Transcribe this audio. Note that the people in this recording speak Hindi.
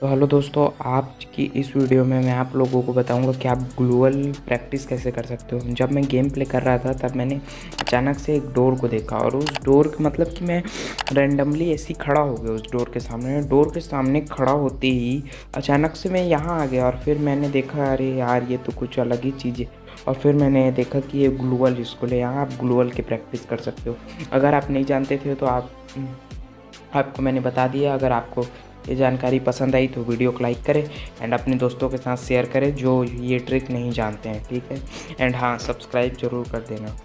तो हेलो दोस्तों आज की इस वीडियो में मैं आप लोगों को बताऊँगा कि आप ग्लूअल प्रैक्टिस कैसे कर सकते हो। जब मैं गेम प्ले कर रहा था, तब मैंने अचानक से एक डोर को देखा और उस डोर मतलब कि मैं रैंडमली ऐसे खड़ा हो गया उस डोर के सामने। डोर के सामने खड़ा होते ही अचानक से मैं यहाँ आ गया और फिर मैंने देखा, अरे यार, ये तो कुछ अलग ही चीज़ है। और फिर मैंने देखा कि ये ग्लूअल स्कूल है, यहाँ आप ग्लूअल की प्रैक्टिस कर सकते हो। अगर आप नहीं जानते थे तो आप आपको मैंने बता दिया। अगर आपको ये जानकारी पसंद आई तो वीडियो को लाइक करें एंड अपने दोस्तों के साथ शेयर करें जो ये ट्रिक नहीं जानते हैं, ठीक है? एंड हाँ सब्सक्राइब ज़रूर कर देना।